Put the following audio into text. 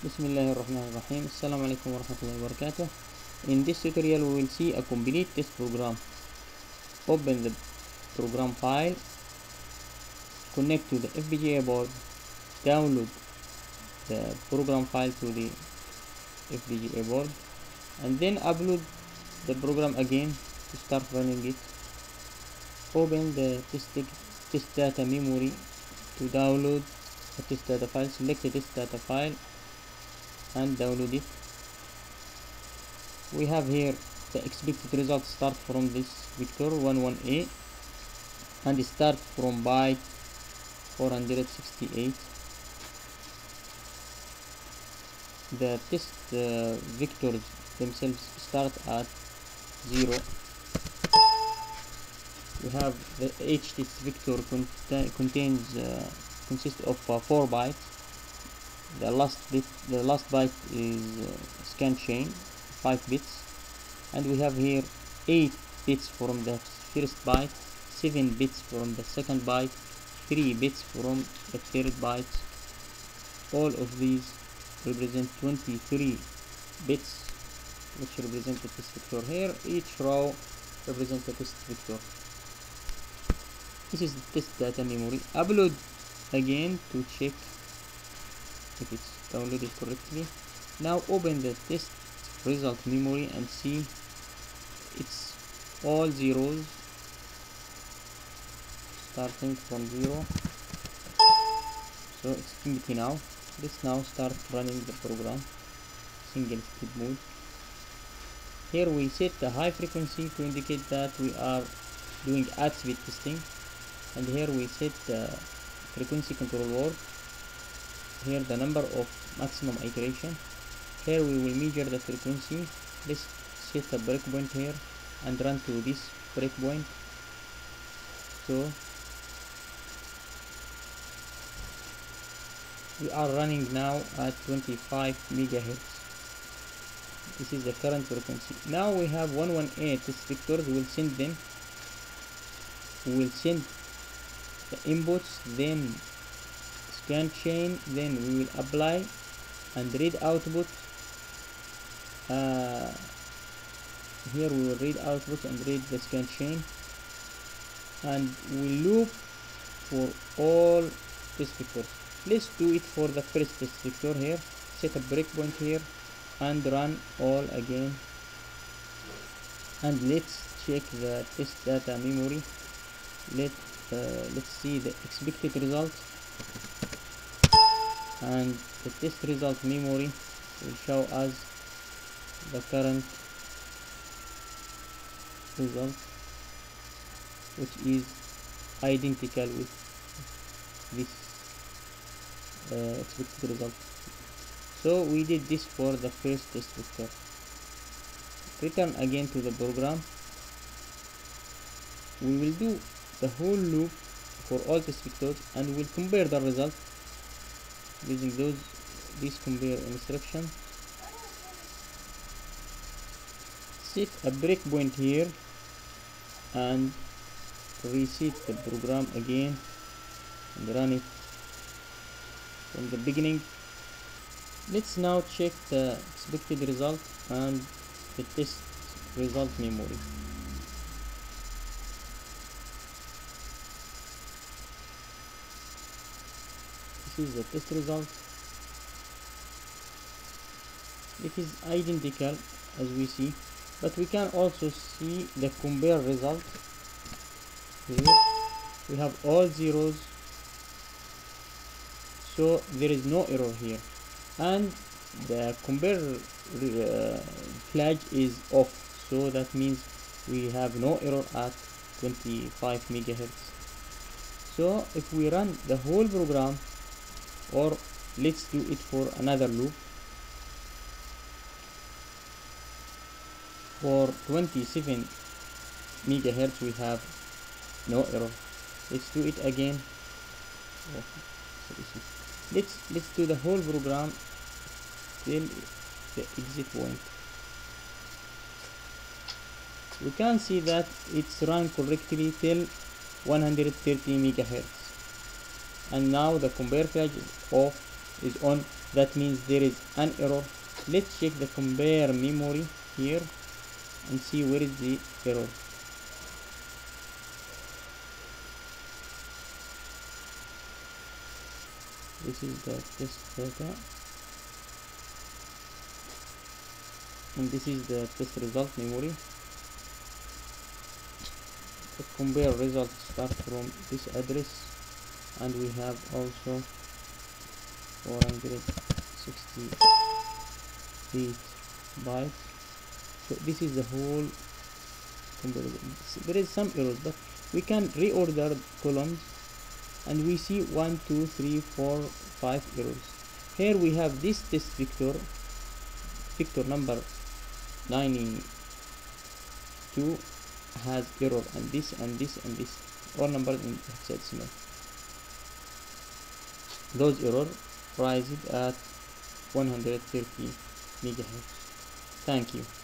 Bismillah ar-Rahman ar-Rahim. Assalamu alaikum wa rahmatullahi wa barakatuh. In this tutorial we will see a complete test program. Open the program file, connect to the FPGA board, download the program file to the FPGA board, and then upload the program again to start running it. Open the test, test data memory to download the test data file. Select the test data file and download it we have here the expected result start from this vector 11a and start from byte 468 the test uh, vectors themselves start at 0 we have the each test vector cont contains uh, consists of uh, 4 bytes the last bit the last byte is uh, scan chain 5 bits. And we have here 8 bits from the first byte 7 bits from the second byte 3 bits from the third byte. All of these represent 23 bits which represent the test vector here. Each row represents a test vector. This is the test data memory. Upload again to check if it's downloaded correctly. Now open the test result memory and see it's all zeros. Starting from zero. So it's empty now. Let's now start running the program. Single speed mode. Here we set the high frequency to indicate that we are doing at speed testing. And here we set the frequency control word here the number of maximum iteration. Here we will measure the frequency. Let's set a breakpoint here and run to this breakpoint. So we are running now at 25 megahertz. This is the current frequency. Now we have 118 test vectors we'll send them. We will send the inputs then scan chain then we will apply and read output. Uh, here we will read output and read the scan chain. And we loop for all test vectors let's do it for the first test vector here. Set a breakpoint here and run all again. And let's check the test data memory. Let uh, let's see the expected result and the test result memory will show us the current result which is identical with this uh, expected result. So we did this for the first test vector. Return again to the program. We will do the whole loop for all test vectors and we'll compare the result using those these compare instruction. Set a breakpoint here and reset the program again and run it from the beginning. Let's now check the expected result and the test result memory this is the test result it is identical as we see but we can also see the compare result. Here we have all zeros. So there is no error here. And the compare uh, flag is off. So that means we have no error at 25 megahertz. So if we run the whole program or let's do it for another loop. For 27 megahertz we have no error. Let's do it again. Oh, let's let's do the whole program till the exit point. We can see that it's run correctly till 130 megahertz and now the compare flag is off is on. That means there is an error. Let's check the compare memory here and see where is the error. This is the test data. And this is the test result memory. The compare results start from this address and we have also 468 bytes so this is the whole there is some errors but we can reorder columns and we see one two three four five errors. Here we have this test vector vector number 92 has error and this and this and this all numbers in hexadecimal those error priced at 130 megahertz. Thank you